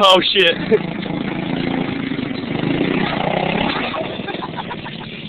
Oh shit.